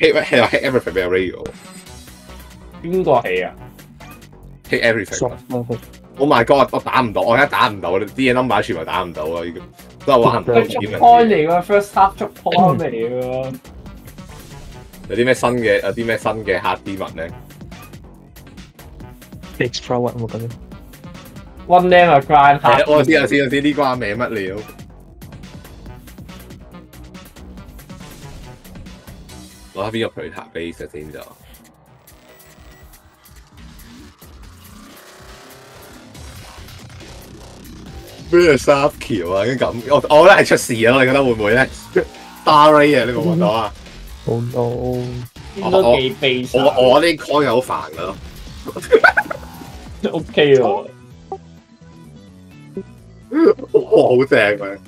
hit hit hit everything 俾 radio，邊個起啊？hit everything。，Oh my god！我打唔到，我而家打唔到，啲嘢 number 全部打唔到啊！都係玩唔到！嚟㗎，first half 捉 point 嚟㗎。有啲咩新嘅有啲咩新嘅 hard demon 咧？extra one 我覺得 One name 啊，grind hard。我知我知我知呢關名乜料？攞下邊個 play 塔 base 先就。咩三橋啊？咁，我我覺得係出事啊！你覺得會唔會咧？Star Ray 啊，呢個揾到啊！好應都幾悲傷。我我啲 coin 係好煩噶咯。OK 喎，哇，好正佢。